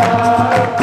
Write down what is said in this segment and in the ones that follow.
Bye.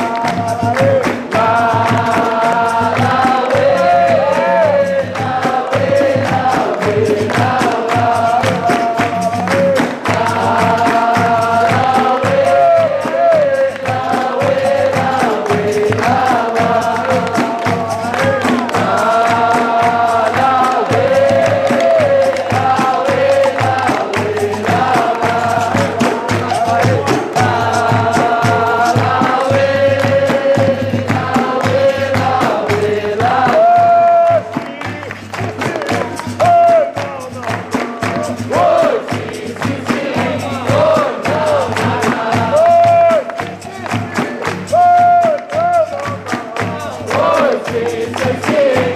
se quiere.